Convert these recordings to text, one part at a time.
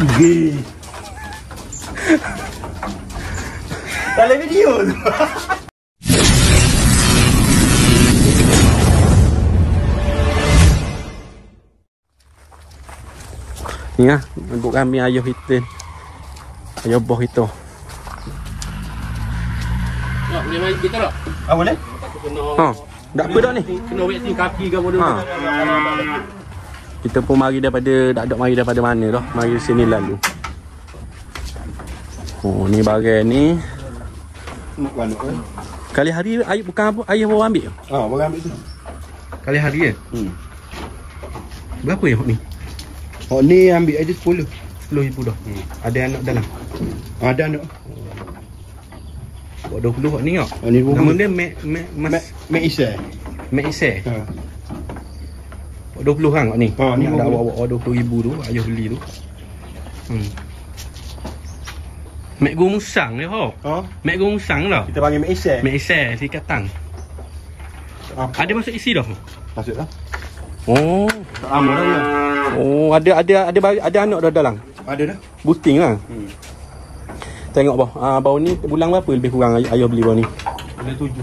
Gih. Dalam video tu. Ni lah Untuk kami ayah kita Ayah boh kita Tak boleh main kita tak? Ah boleh? Kena Ha Tak apa dah ni Kena vaksin kaki ke apa Ha Kita pun mari daripada Tak ada mari daripada mana dah Mari sini lalu Oh ni bagai ni kan. Kali hari ayah bukan apa Ayah bawa ambil Ah, boleh ambil tu. Kali hari ya Hmm. Berapa ya ni Oh ni ambil aja 10. RM10,000 dah Hmm. Ada anak dalam Ada anak. Buat 20 hak ni tak Oh, ni Nama 20. dia Mac Mac Mek Mek Isa. Mac Isai Ha. Buat 20 hang kat ni Ha, ni Nak dah 20. bawa RM20,000 tu Ayah beli tu Hmm Mac Go Musang ni ho Ha. Mac Go Musang lah Kita panggil Mek Isa. Mac Isai si katang Ah, Ada masuk isi dah masuk dah. Oh Lama dah dia. Oh ada ada ada ada, ada anak dah dalam Ada dah. Buting lah Hmm. Tengok bau ah, Bau ni bulan berapa lebih kurang ay- ayah beli bau ni Boleh tujuh.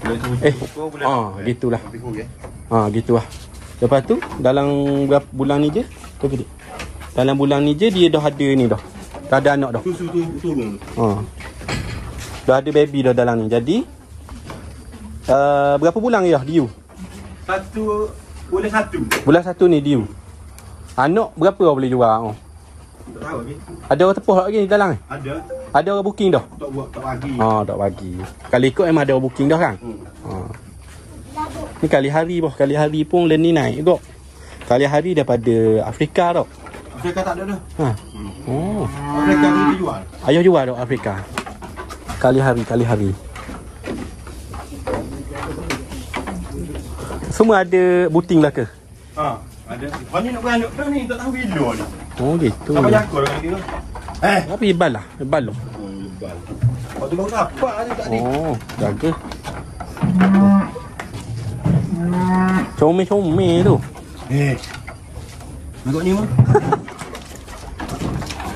Boleh tujuh. Eh, ah, gitulah. Lebih kurang. Ha gitu lah Lepas tu dalam berapa bulan ni je Tu gede Dalam bulan ni je dia dah ada ni dah Dah ada anak dah Susu tu turun. ha. Dah ada baby dah dalam ni Jadi uh, Berapa bulan ya Diu? Satu boleh satu. Bulan satu ni Diu Anak berapa orang boleh jual? Oh. Tak tahu lagi. Ada orang tepuh lagi dalam ni? Ada. Ada orang booking dah? Tak buat tak bagi. Ha, tak bagi Kalau ikut memang ada orang booking dah kan? Hmm. Ha. Ni kali hari boh, kali hari pun len ni naik kok. Kali hari daripada Afrika tau. Afrika tak ada dah. Ha. Oh. Afrika tu dia jual. Ayah jual dok Afrika. Kali hari, kali hari. Semua ada buting lah ke? Ha, ada. Oh ni nak beranak ni, tak tahu bila ni. Oh gitu. Jago dah kali tu. Eh. Tapi ibal lah, ibal lah. Oh, lebal. Waktu baru dapat ni tak ada. Oh, Comel-comel tu. Eh. Tengok ni mah.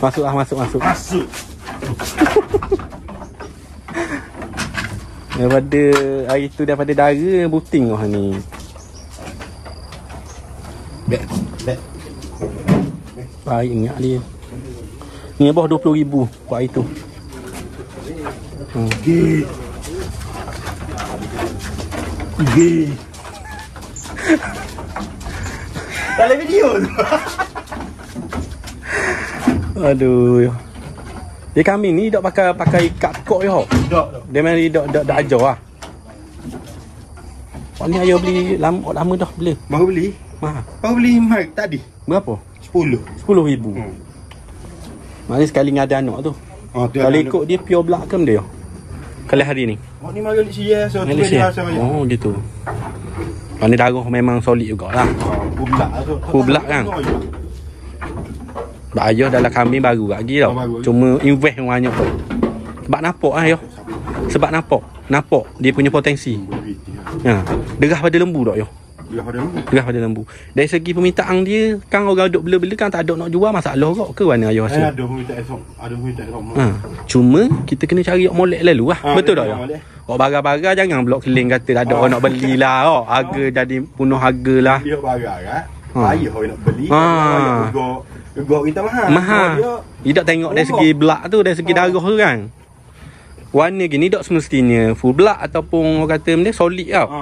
Masuk lah, masuk, masuk. Masuk. Daripada hari tu daripada dara buting lah ni. Bek. Bek. Baik ingat dia. Ni bawah RM20,000 buat hari tu. Hmm. Gih. Gih. Dalam video tu. Aduh. Dia kami ni dok pakai pakai kad kok yo. Tak tak. Dia mari dok dok dok ajar lah. Oh, ni ayah beli lama lama dah beli. Baru beli. Mahal. Baru beli mai tadi. Berapa? 10. RM10,000. Hmm. Maknanya sekali dengan ada anak tu. Oh, tu Kalau ada- ikut dia pure black ke dia? Kali hari ni. Oh ni mari Malaysia so tu dia sama je. Oh gitu. Mana darah memang solid jugalah. Kubla tu. Kubla kan? Sebab ayah dalam kambing baru lagi tau. Oh. Cuma invest yang banyak tu. Sebab nampak lah ayah. Sebab nampak. Nampak dia punya potensi. Ha. Derah pada lembu tak ayah. Dia ada ni. Derah pada lembu. Dari segi permintaan dia, kan orang duk bela-bela kan tak ada nak jual masalah kok ke mana ayah Eh rasa. ada minta esok. Ada minta esok. Ha. Cuma kita kena cari orang molek lalu lah. Ha, Betul tak ayah? molek. Orang baga-baga jangan blok keling kata tak ada Ha. orang nak belilah. Oh. Harga jadi punuh harga lah. Dia barang kan. Ha. Ayah orang nak beli. Ha. Gog gog kita mahal. Mahal. Dia Dia tak tengok dari Oh. segi belak tu, dari segi Oh. darah tu kan. Warna gini tak semestinya full black ataupun orang kata dia solid tau. ha.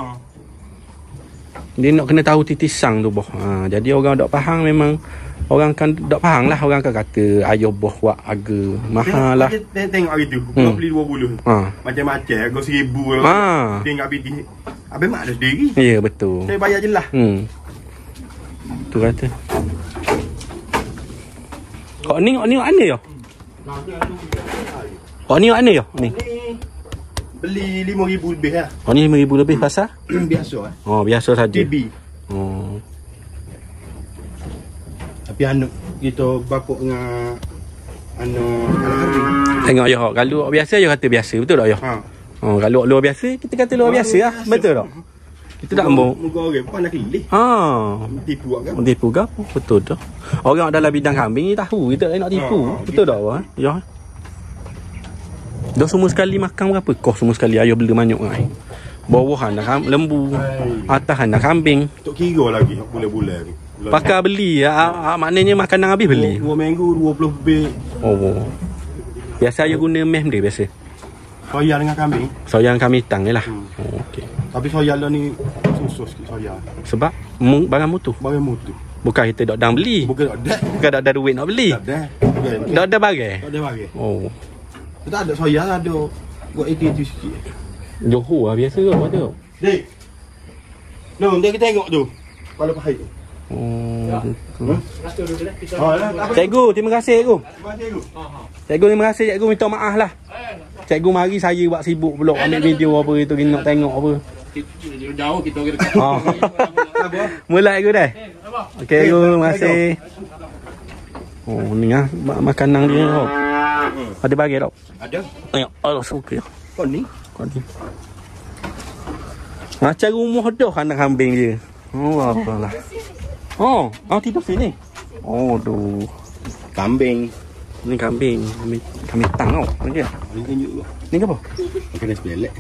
Dia nak kena tahu titisang tu boh. Ha, jadi orang tak faham memang orang kan tak faham lah orang akan kata ayah boh buat harga mahal lah. Tengok, tengok, tengok hari tu. Hmm. Beli 20. Ha. Macam-macam. Kau seribu. Ha. Dia ingat BT. Abang mak ada sendiri. Ya betul. Saya bayar je lah. Hmm. Tu kata. Kau ni kau ni mana ya? Kau ni mana ya? Ni. Beli 5000 lebih lah. Kau ni 5000 lebih pasal? Biasa lah. Oh biasa saja. TB. Oh. Tapi anak kita bapak dengan anak hari. Tengok ya kalau biasa je kata biasa betul tak ya? Ha. Oh kalau luar biasa kita kata luar biasa lah betul tak? Itu tak embung. Muka orang pandai kelih. Ha. Tipu awak kan? Tipu apa? Betul dah. Orang dalam bidang kambing ni tahu kita nak tipu. Ha, Betul tak awak? Ya. Dah semua sekali makan berapa? Kau semua sekali ayah beli manyuk ai. Bawahan dah kam- lembu. Atasan dah kambing. Tak kira lagi bulan-bulan ni. Pakai beli ya. Ah, ah, maknanya makanan habis beli. Dua, dua minggu 20 lebih. Oh. Biasa ayah guna meh dia biasa. Soya dengan kambing. So yang kami tang lah. Hmm. Oh, okey. Tapi soya lah ni susah sikit soya. Sebab barang mutu. Barang mutu. Bukan kita dok dang beli. Bukan tak ada. Bukan dok ada duit nak beli. Tak ada. Dok ada barang. Tak ada barang. Oh. Tak ada soya lah ada. Buat itu-itu sikit. Johor lah biasa ke apa tu? Dek. No, dia kita tengok tu. Kepala pahit tu. Oh. Hmm? Oh, lah, tak apa. Cikgu, terima kasih cikgu. Terima kasih tu. Cikgu terima kasih cikgu minta maaf lah. Cikgu mari saya buat sibuk pula ambil video apa itu kita nak tengok apa. Jauh kita pergi dekat. Oh. Mula cikgu dah. Okey cikgu, terima kasih. Oh, ni ah ma- makanan dia tau. Ada bagi tau. Ada. Tengok. Allah suka. Kau ni. Kau ni. Macam rumah dah anak kambing dia. Oh, apalah. Oh, oh tidur sini. Oh, tu. Kambing. Ni kambing. Kami kami tang tau. Ni dia. Ni tunjuk tu. Ni apa? Makan nasi pelek.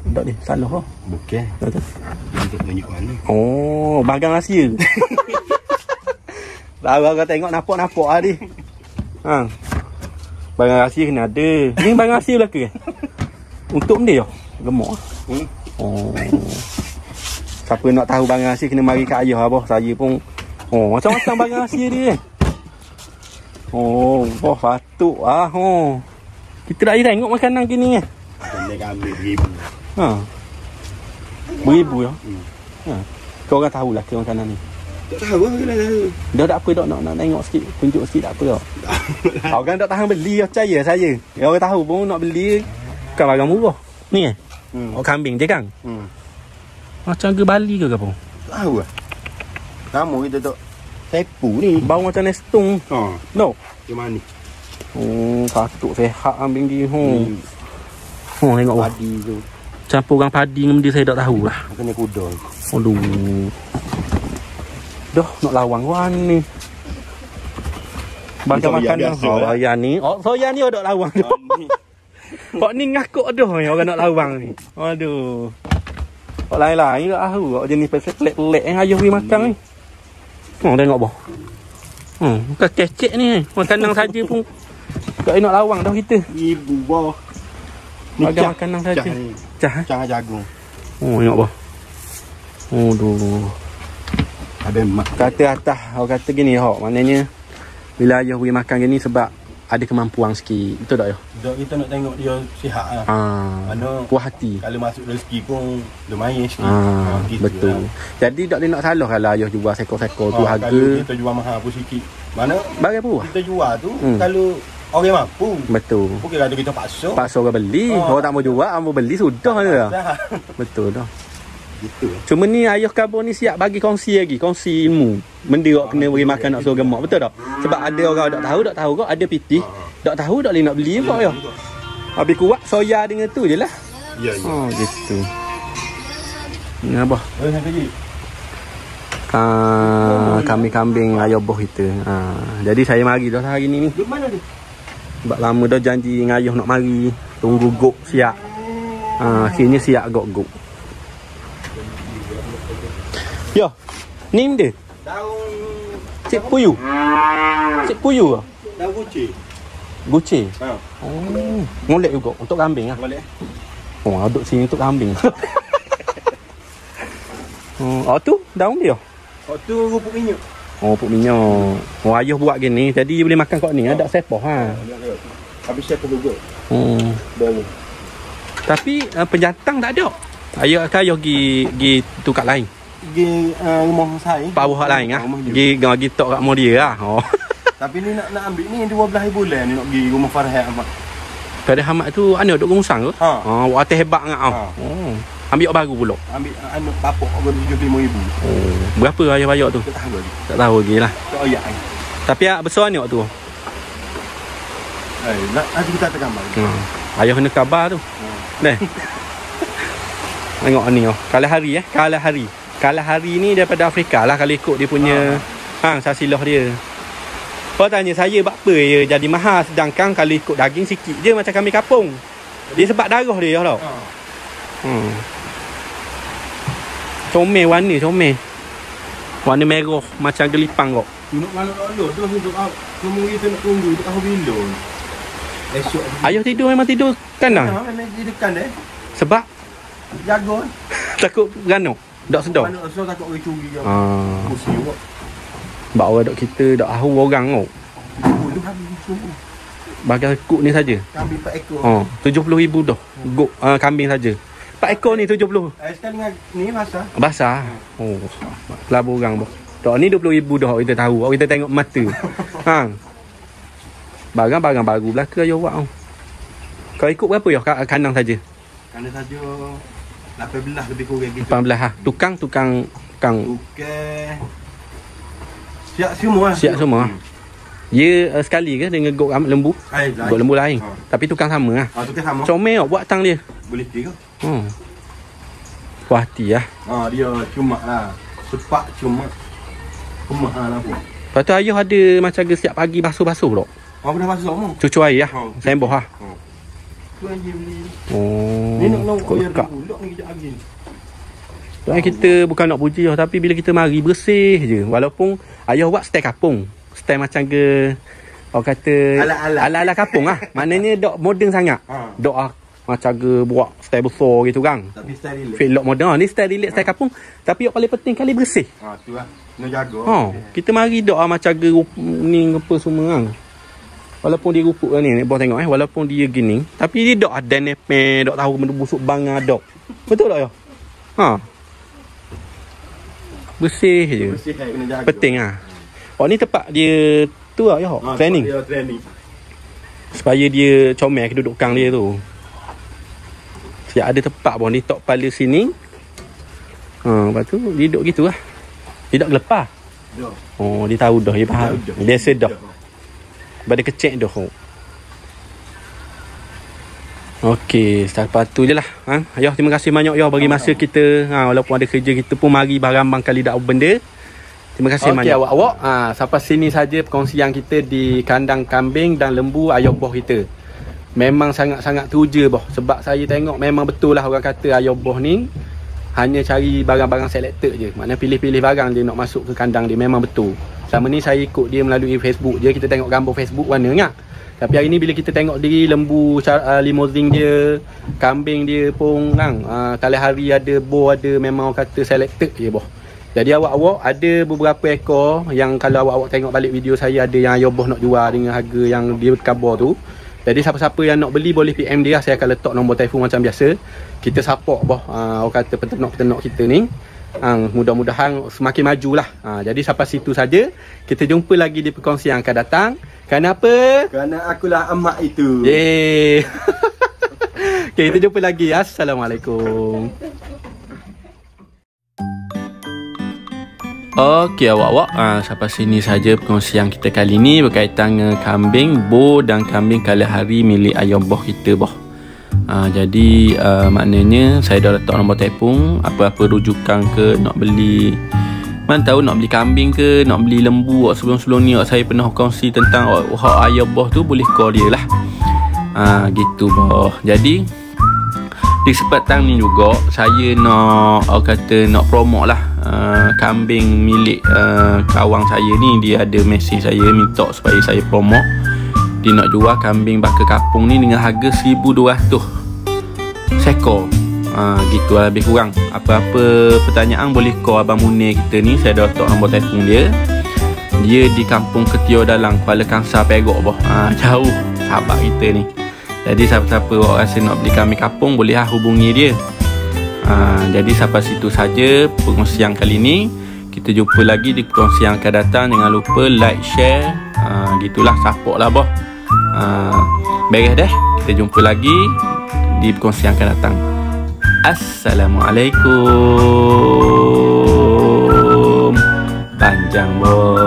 Tak ni, salah oh. Bukan. Tak tak tunjuk mana. Oh, bagang rahsia. Baru kau tengok nampak-nampak lah ni. Ha. Bagang rahsia kena ada. Ni bagang rahsia belaka ke? Untuk benda ya? Gemuk. Hmm. Oh. Siapa nak tahu bagang rahsia kena mari kat ayah abah. Saya pun Oh, macam-macam bagang rahsia dia kan. Oh, boh patut ah. Oh. Kita dah tengok makanan kini kan. Kena kambing beribu. Ha. Beribu ya. Hmm. Ha. Kau orang tahulah ke makanan ni. Tak tahu lah. Dah tak apa dok nak nak tengok sikit, tunjuk sikit tak apa dok. Orang tak tahan beli percaya saya. Ya, orang tahu pun nak beli bukan barang murah. Ni eh. Hmm. Oh kambing je kan. Hmm. Macam ke Bali ke apa? Tak tahu lah. Kamu kita tak tepu ni. Bau macam nestung. Ha. No. Macam mana? Oh, patut sehat kambing dia. Hmm. Oh, tengok oh. Padi tu. Campur orang padi dengan benda saya tak tahu lah. Kena kuda. Aduh. Dah nak lawang wan ni. Soya makan dah. biasa, Oh, lah. soya ni. Oh, soya ni ada lawang. Pak ni ngakuk dah ni orang nak lawang ni. Aduh. Pak lain-lain tak tahu. Pak jenis pelik-pelik yang ayah pergi makan ni. Oh, tengok boh. Hmm, bukan kecek ni. Makanan saja pun tak nak lawang dah kita. Ibu bawah. Bagai makanan saja. Cah ni. Cah. eh? Cah jagung. Oh, tengok boh. Aduh. Ada mak. Kata atas Orang kata gini hok Maknanya Bila ayah pergi makan gini Sebab Ada kemampuan sikit Betul tak ya? Dok kita nak tengok dia sihat lah. Ha, Mana- Puas hati Kalau masuk rezeki pun lumayan sikit. ha, gitu Betul lah. Jadi tak boleh nak salah Kalau ayah jual sekor-sekor tu Ha, harga Kalau kita jual mahal pun sikit. Mana Bagai puas kita jual tu Hmm. kalau orang mampu. Betul Bukan kata kita paksa. Paksa orang beli Oh. Orang tak mau jual Orang mau beli Sudah je Dah. Betul dah Gitu. Cuma ni ayah kabur ni siap bagi kongsi lagi. Kongsi ilmu. Benda awak kena beri makan nak suruh gemak. Betul tak? Sebab ada orang tak tahu Tak tahu kau ada pitih. Tak tahu tak boleh nak beli kau ya Habis kuat soya dengan tu je lah. Ya ya. Oh gitu. Ni apa? Oh. Ka, kami kambing ayah boh kita ha, Jadi saya mari dah lah hari ni ni. Mana tu? Sebab lama dah janji dengan ayah nak mari. Tunggu gok siap. Ha, Akhirnya siap gok gok Ya Ni dia Daun Cik Puyu Cik Puyu ke? daun kucing. Guci Ha. Oh Molek juga Untuk kambing lah Boleh. Oh duduk sini untuk kambing Oh, oh tu daun dia Oh tu rupuk minyak. Oh pupuk minyak Oh ayah buat gini Jadi boleh makan kat ni Ada sepoh ha Habis saya perlu go. hmm. Baru. Tapi uh, penjantang tak ada Ayah kan ayah pergi Pergi tukar lain Pergi uh, rumah saya. Pawah lain ah. Pergi pergi tok kat rumah dia lah Oh Tapi ni nak nak ambil ni 12 bulan ni nak pergi rumah Farhat apa. Pada Hamad tu Ana duk gungsang ke? Ha. Oh buat atas hebat ngak Ha. Oh Ambil yang baru pula Ambil anu papok aku 75,000. Oh Berapa ayah bayar tu? Tak tahu lagi. Tak tahu lagi lah Tak ayak ni. Tapi ah, besar ni tu Eh, nak nanti kita tekan balik. hmm. Ayah kena kabar tu Hmm. Deh Tengok ni oh. Kalah hari eh. Kalah hari. Kalah hari ni daripada Afrika lah kalau ikut dia punya hang sasilah dia. Kau tanya saya buat apa ya jadi mahal sedangkan kalau ikut daging sikit je macam kami kapung. Dia sebab darah dia tau. Ha. Hmm. Comel warna comel. Warna merah macam gelipang kau. Tu nak malam lalu tu untuk au. Kamu kita nak tunggu untuk tahu bila. Esok Ayah tidur memang tidur kandang. Ha, memang eh. Sebab Jaga. takut beranak. Tak sedar. Mana asal takut orang curi je. Ah, Kursi awak. bak orang dok kita dok ahu orang kau. Dulu habis semua. Bagai kuk ni saja. Kambing 4 ekor. Oh, 70,000 dah. Gok uh, kambing saja. 4 ekor ni 70. Eh, sekarang dengan ni masa. Basah. Oh, kelabu orang boh. Tok ni 20,000 dah kita tahu. Kita tengok mata. ha. Barang-barang baru belaka ayo buat. Kau ikut berapa ya ka- kandang saja? Kerana saja 18 lebih kurang gitu. 18 ha. Tukang tukang tukang Okey. Siap semua. Siap semua. Dia uh, sekali ke dengan gok lembu? Lain. Gok lembu lain. Ha. Tapi tukang sama lah. Ah, tu kan sama. Comel tau buat tang dia. Boleh kira. Hmm. Puas hati lah. Ah, dia cuma lah. Sepak cuma. Kemah lah pun. Lepas tu ayah ada macam ke siap pagi basuh-basuh pula. Aku dah masuk semua. Cucu air lah. Ha. Semboh lah. Tu yang beli. Oh. Ni nak nak dekat. dulu ni kejap lagi. Soalnya kita bukan nak puji lah Tapi bila kita mari bersih je Walaupun Ayah buat style kapung Style macam ke Orang kata Ala-ala. Ala-ala kapung lah Maknanya dok modern sangat Ha. Dok ah Macam ke buat style besar gitu kan Tapi style relax. Feel look modern ah, Ni style relax style kapung Tapi yang paling penting kali bersih Ha, tu lah. Nak jaga. Ha, kita mari dok ah macam ke ni apa semua kan. Walaupun dia rupuk kan ni, nak tengok eh, walaupun dia gini, tapi dia dok ada nepe, dok tahu benda busuk bangga dok. Betul tak ya? Ha. Bersih je. Bersih kan kena jaga. Penting ah. Oh ni tempat dia tu lah ya, Ha, training. Dia training. Supaya dia comel kedudukan dia tu. Siap ada tempat pun dia tok kepala sini. Ha, lepas tu dia duduk gitu lah. Dia duduk gelepar. Dah. Oh, dia tahu dah, dia faham. Dah. Biasa dah. Pada kecek dah. Oh. Okey, lepas tu je lah. Ha? Ayah, terima kasih banyak ya bagi masa kita. Ha, walaupun ada kerja kita pun mari barang-barang kali tak benda. Terima kasih Okey, banyak. awak-awak. Ha, sampai sini saja perkongsian kita di kandang kambing dan lembu ayah boh kita. Memang sangat-sangat teruja boh. Sebab saya tengok memang betul lah orang kata ayah boh ni hanya cari barang-barang selected je. Maknanya pilih-pilih barang dia nak masuk ke kandang dia memang betul. Selama ni saya ikut dia melalui Facebook je. Kita tengok gambar Facebook warna ingat. Tapi hari ni bila kita tengok diri lembu uh, limousine dia, kambing dia pun kan. Kali hari ada bo ada memang orang kata selected je boh. Jadi awak-awak ada beberapa ekor yang kalau awak-awak tengok balik video saya ada yang ayah boh nak jual dengan harga yang dia kabar tu. Jadi siapa-siapa yang nak beli boleh PM dia Saya akan letak nombor telefon macam biasa Kita support boh uh, Orang kata peternak-peternak kita ni uh, Mudah-mudahan semakin majulah. Uh, Jadi sampai situ saja. Kita jumpa lagi di perkongsian yang akan datang. Kenapa? Kerana akulah emak itu. Yeay. Okay kita jumpa lagi. Assalamualaikum. Okey awak-awak. Ah, Sampai sini saja perkongsian kita kali ni Berkaitan dengan kambing Bo dan kambing kala hari milik ayam boh kita boh ah, Jadi ah, maknanya Saya dah letak nombor telefon Apa-apa rujukan ke Nak beli Mana tahu nak beli kambing ke Nak beli lembu Sebelum-sebelum ni Saya pernah kongsi tentang awak ayam boh tu Boleh call dia lah. Ah, Gitu boh Jadi di kesempatan ni juga saya nak orang kata nak promote lah uh, kambing milik uh, kawan saya ni. Dia ada mesej saya minta supaya saya promote. Dia nak jual kambing bakar kapung ni dengan harga 1200 sekor uh, gitu lah lebih kurang apa-apa pertanyaan boleh call Abang Munir kita ni saya dah letak nombor telefon dia dia di kampung Ketio Dalang Kuala Kangsar Perak boh uh, jauh sahabat kita ni jadi siapa-siapa awak rasa nak beli kambing kapung boleh lah hubungi dia. Ha, jadi sampai situ saja perkongsian kali ni. Kita jumpa lagi di perkongsian akan datang. Jangan lupa like, share. Ha, gitulah support lah boh. Ha, beres deh. Kita jumpa lagi di perkongsian akan datang. Assalamualaikum. Panjang boh.